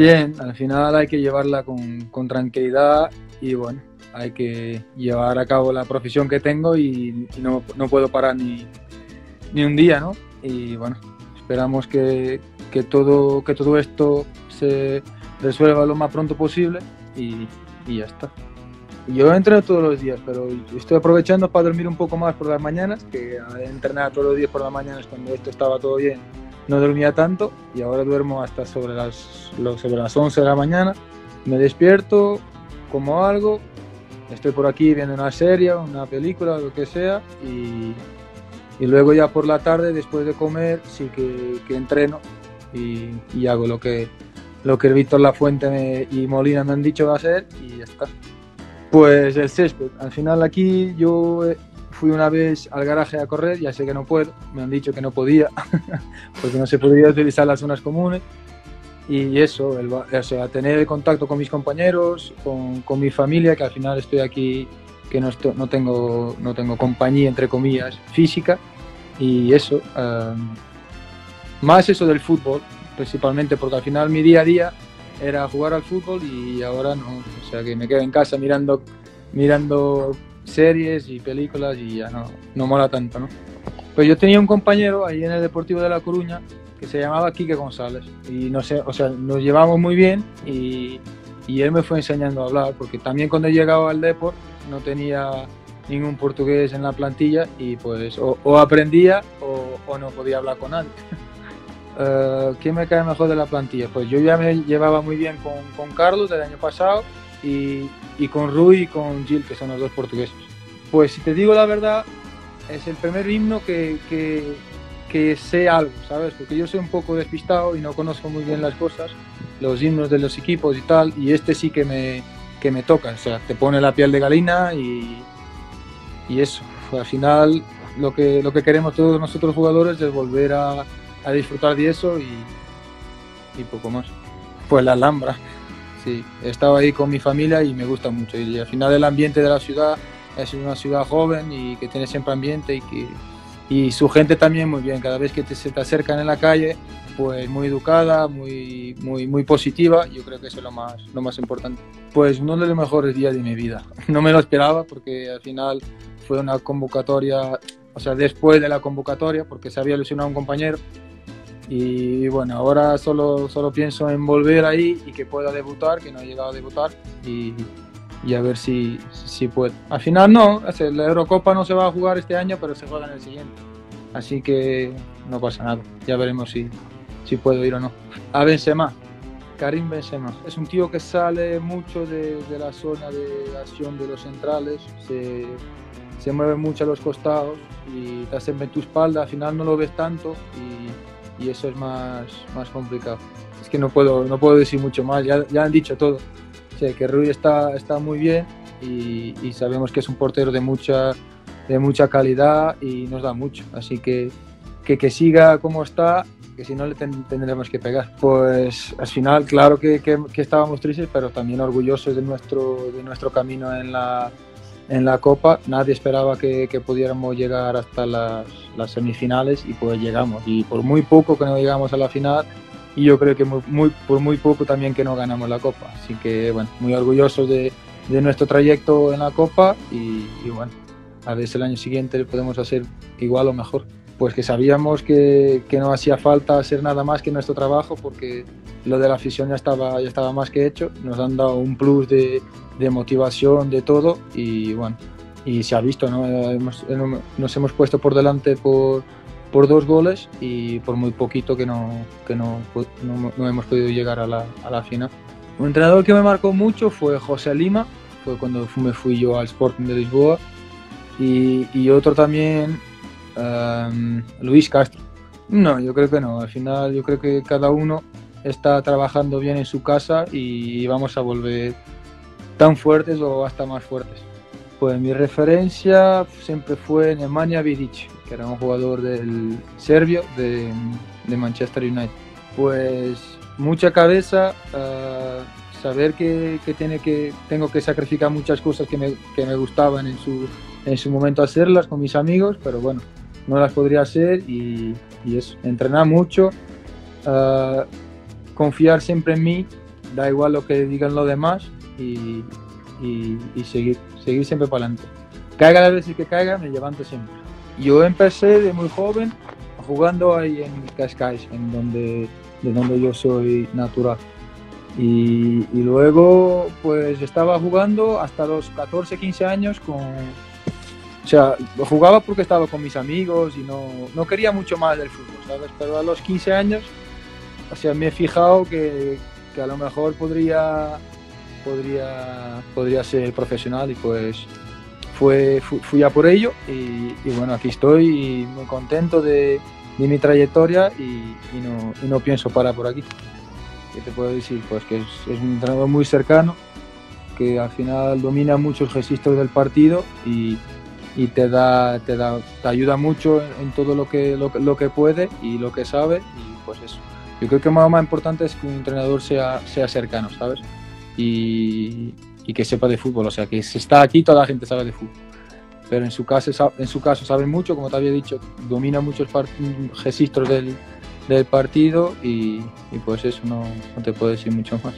Bien, al final hay que llevarla con, tranquilidad y bueno, hay que llevar a cabo la profesión que tengo y, y no, no, puedo parar ni, ni, un día, ¿no? Y bueno, esperamos que, que, todo, que todo esto se resuelva lo más pronto posible y, y ya está. Yo entreno todos los días, pero estoy aprovechando para dormir un poco más por las mañanas, que entrenar todos los días por las mañanas cuando esto estaba todo bien, no dormía tanto y ahora duermo hasta sobre las, sobre las 11 de la mañana. Me despierto, como algo, estoy por aquí viendo una serie, una película, lo que sea, y, y luego ya por la tarde, después de comer, sí que, que entreno y, y, hago lo que, lo que Víctor Lafuente me, y Molina me han dicho hacer y ya está. Pues el césped. Al final aquí yo fui una vez al garaje a correr, ya sé que no puedo, me han dicho que no podía, porque no se podía utilizar las zonas comunes. Y eso, el, o sea, tener el contacto con mis compañeros, con, con, mi familia, que al final estoy aquí, que no, estoy, no, tengo, no tengo compañía, entre comillas, física. Y eso, um, más eso del fútbol, principalmente, porque al final mi día a día era jugar al fútbol y ahora no. O sea que me quedo en casa mirando, mirando series y películas y ya no, no mola tanto, ¿no? Pues yo tenía un compañero ahí en el Deportivo de La Coruña que se llamaba Quique González y no sé, o sea, nos llevamos muy bien y, y él me fue enseñando a hablar porque también cuando llegaba al Deport no tenía ningún portugués en la plantilla y pues o, o aprendía o, o, no podía hablar con nadie. Uh, ¿Quién me cae mejor de la plantilla? Pues yo ya me llevaba muy bien con, con Carlos del año pasado y, y, con Rui y con Gil, que son los dos portugueses. Pues si te digo la verdad, es el primer himno que, que, que, sé algo, ¿sabes? Porque yo soy un poco despistado y no conozco muy bien las cosas, los himnos de los equipos y tal, y este sí que me, que me toca, o sea, te pone la piel de galina y, y eso. Al final, lo que, lo que queremos todos nosotros jugadores es volver a a disfrutar de eso y, y, poco más. Pues la Alhambra, sí, he ahí con mi familia y me gusta mucho. Y al final el ambiente de la ciudad es una ciudad joven y que tiene siempre ambiente y que y su gente también muy bien. Cada vez que se te acercan en la calle, pues muy educada, muy, muy, muy positiva. Yo creo que eso es lo más, lo más importante. Pues uno de los mejores días de mi vida. No me lo esperaba porque al final fue una convocatoria, o sea, después de la convocatoria, porque se había lesionado un compañero y bueno, ahora solo, solo pienso en volver ahí y que pueda debutar, que no he llegado a debutar y, y a ver si, si puedo. Al final no, la Eurocopa no se va a jugar este año, pero se juega en el siguiente. Así que no pasa nada, ya veremos si, si puedo ir o no. A Benzema, Karim Benzema. Es un tío que sale mucho de, de la zona de acción de los centrales, se, se mueve mucho a los costados y te hacen en tu espalda, al final no lo ves tanto y y eso es más, más complicado. Es que no puedo, no puedo decir mucho más, ya, ya han dicho todo. O sea, que Rui está, está muy bien y, y, sabemos que es un portero de mucha, de mucha calidad y nos da mucho. Así que, que, que siga como está, que si no le ten, tendremos que pegar. Pues al final, claro que, que, que, estábamos tristes, pero también orgullosos de nuestro, de nuestro camino en la, en la Copa. Nadie esperaba que, que pudiéramos llegar hasta las, las, semifinales y pues llegamos. Y por muy poco que no llegamos a la final, y yo creo que muy, muy, por muy poco también que no ganamos la Copa. Así que bueno, muy orgullosos de, de nuestro trayecto en la Copa y, y, bueno, a ver si el año siguiente podemos hacer igual o mejor. Pues que sabíamos que, que no hacía falta hacer nada más que nuestro trabajo porque lo de la afición ya estaba, ya estaba más que hecho. Nos han dado un plus de, de motivación, de todo y bueno, y se ha visto, ¿no? Hemos, nos hemos puesto por delante por, por dos goles y por muy poquito que no, que no, no, no hemos podido llegar a la, a la, final. Un entrenador que me marcó mucho fue José Lima, fue cuando me fui yo al Sporting de Lisboa, y, y otro también, um, Luis Castro. No, yo creo que no, al final yo creo que cada uno está trabajando bien en su casa y vamos a volver tan fuertes o hasta más fuertes. Pues mi referencia siempre fue Nemanja Vidic, que era un jugador del serbio de, Manchester United. Pues mucha cabeza, uh, saber que, que, tiene que tengo que sacrificar muchas cosas que me, que me gustaban en su, en su momento hacerlas con mis amigos, pero bueno, no las podría hacer y, y eso, entrenar mucho, uh, confiar siempre en mí da igual lo que digan los demás y, seguir, seguir siempre para adelante. Caiga las veces que caiga, me levanto siempre. Yo empecé de muy joven jugando ahí en Cascais, en donde, de donde yo soy natural. Y, y, luego pues estaba jugando hasta los 14, 15 años con... O sea, jugaba porque estaba con mis amigos y no, no quería mucho más del fútbol, ¿sabes? Pero a los 15 años, o sea, me he fijado que, que a lo mejor podría, podría, podría ser profesional y pues fui, a por ello y, bueno, aquí estoy muy contento de, mi trayectoria y, no, no, pienso parar por aquí. ¿Qué te puedo decir? Pues que es, un entrenador muy cercano, que al final domina muchos registros del partido y, te, da, te, da, te ayuda mucho en todo lo que, lo, lo que puede y lo que sabe y pues eso yo creo que más, más importante es que un entrenador sea, sea cercano, ¿sabes? Y, que sepa de fútbol, o sea, que si está aquí toda la gente sabe de fútbol. Pero en su caso, en su caso sabe mucho, como te había dicho, domina muchos registros del, del partido y, y, pues eso no, no te puedo decir mucho más.